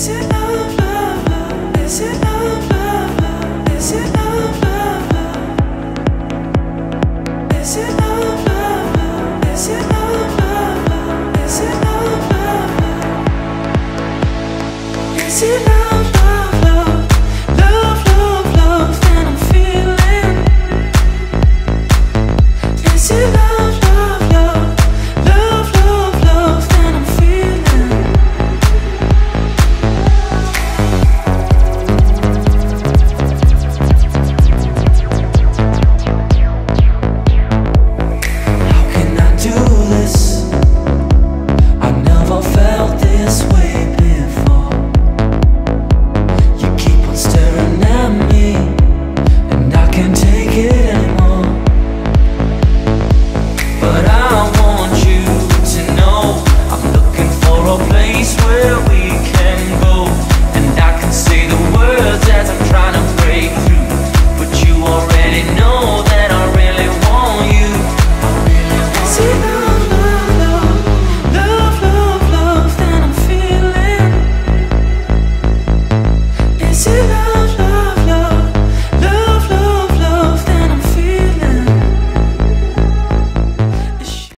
Is it love, love, love? Is it